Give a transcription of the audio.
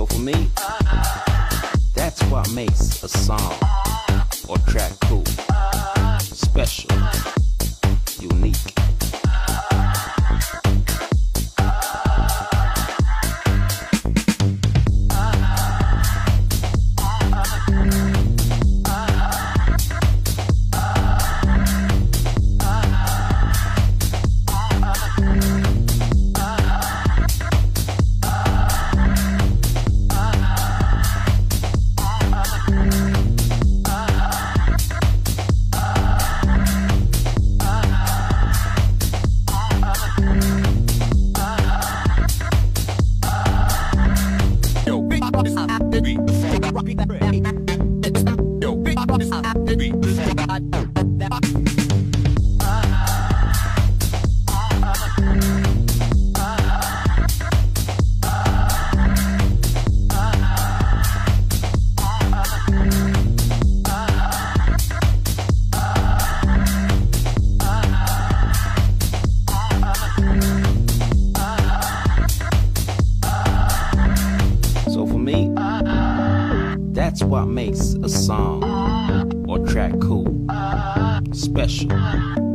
So for me, that's what makes a song or track cool, special, Yo, big up this the me, that's what makes a song or track cool, special.